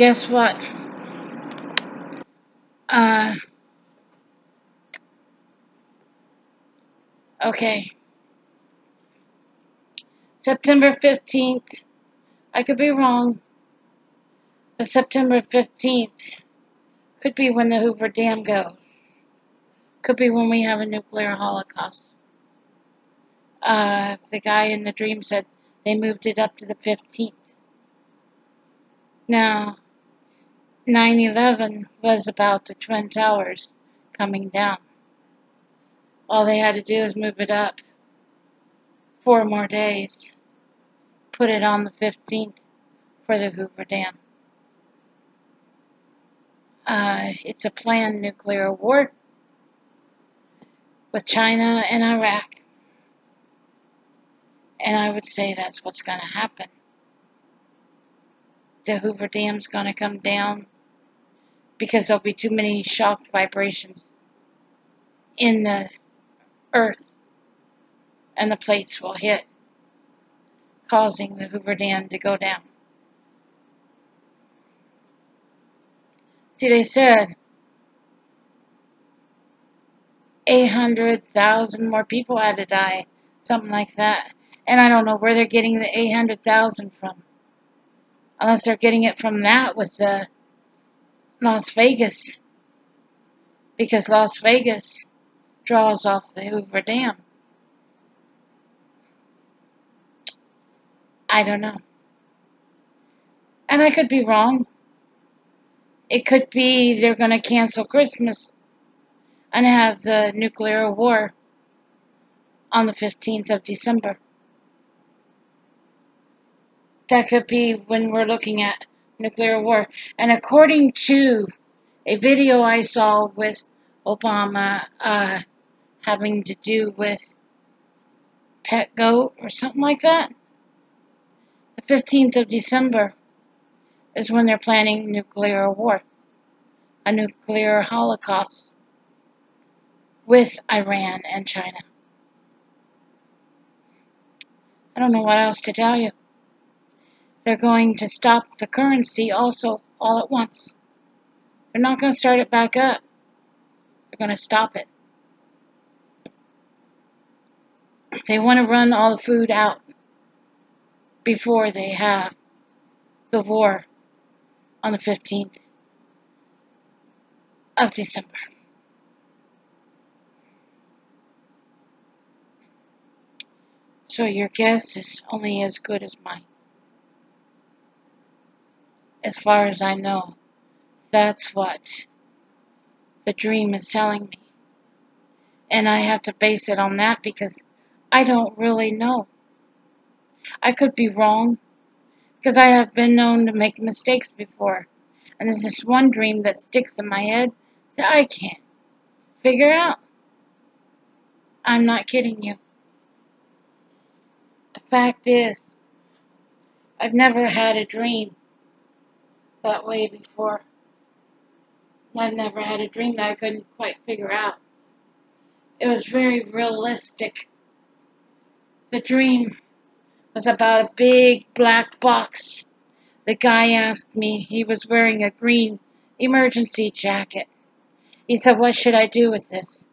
guess what? Uh, okay. September 15th. I could be wrong. But September 15th could be when the Hoover Dam goes. Could be when we have a nuclear holocaust. Uh, the guy in the dream said they moved it up to the 15th. Now, 9 11 was about the Twin Towers coming down. All they had to do was move it up four more days, put it on the 15th for the Hoover Dam. Uh, it's a planned nuclear war with China and Iraq. And I would say that's what's going to happen. The Hoover Dam's going to come down because there'll be too many shock vibrations in the earth and the plates will hit, causing the Hoover Dam to go down. See, they said 800,000 more people had to die, something like that. And I don't know where they're getting the 800,000 from. Unless they're getting it from that with the Las Vegas. Because Las Vegas draws off the Hoover Dam. I don't know. And I could be wrong. It could be they're going to cancel Christmas and have the nuclear war on the 15th of December. That could be when we're looking at nuclear war. And according to a video I saw with Obama uh, having to do with pet goat or something like that, the 15th of December is when they're planning nuclear war, a nuclear holocaust with Iran and China. I don't know what else to tell you. They're going to stop the currency also all at once. They're not going to start it back up. They're going to stop it. They want to run all the food out before they have the war on the 15th of December. So your guess is only as good as mine. As far as I know, that's what the dream is telling me. And I have to base it on that because I don't really know. I could be wrong because I have been known to make mistakes before. And there's this one dream that sticks in my head that I can't figure out. I'm not kidding you. The fact is, I've never had a dream that way before. I've never had a dream that I couldn't quite figure out. It was very realistic. The dream was about a big black box. The guy asked me, he was wearing a green emergency jacket. He said, What should I do with this?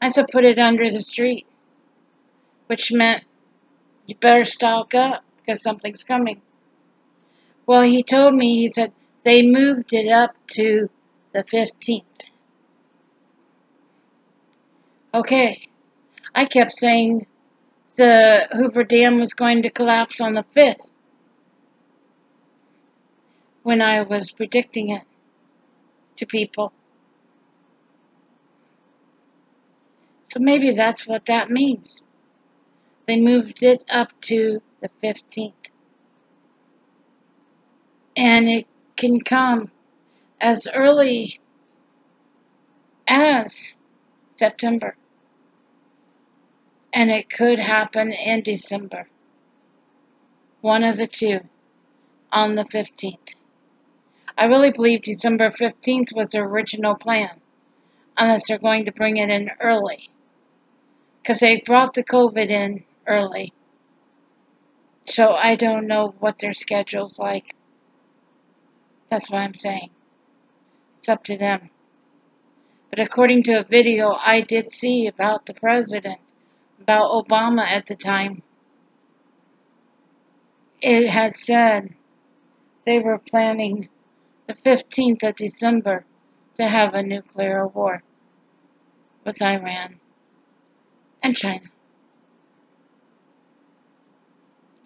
I said, Put it under the street, which meant you better stock up because something's coming. Well, he told me, he said, they moved it up to the 15th. Okay. I kept saying the Hoover Dam was going to collapse on the 5th when I was predicting it to people. So maybe that's what that means. They moved it up to the 15th. And it can come as early as September. And it could happen in December. One of the two on the 15th. I really believe December 15th was the original plan, unless they're going to bring it in early. Because they brought the COVID in early. So I don't know what their schedule's like. That's what I'm saying. It's up to them. But according to a video I did see about the president, about Obama at the time, it had said they were planning the 15th of December to have a nuclear war with Iran and China.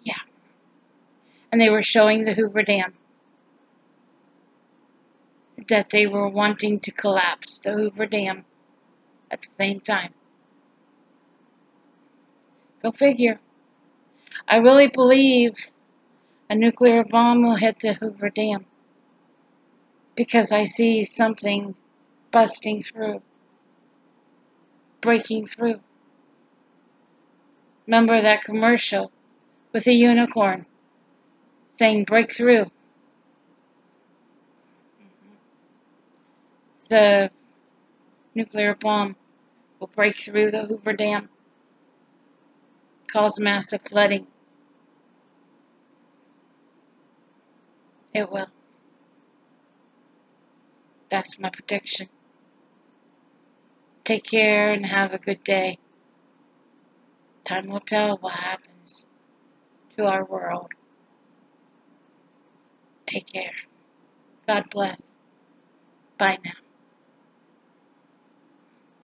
Yeah. And they were showing the Hoover Dam that they were wanting to collapse the Hoover Dam at the same time. Go figure. I really believe a nuclear bomb will hit the Hoover Dam because I see something busting through, breaking through. Remember that commercial with a unicorn saying breakthrough? The nuclear bomb will break through the Hoover Dam, cause massive flooding. It will. That's my prediction. Take care and have a good day. Time will tell what happens to our world. Take care. God bless. Bye now.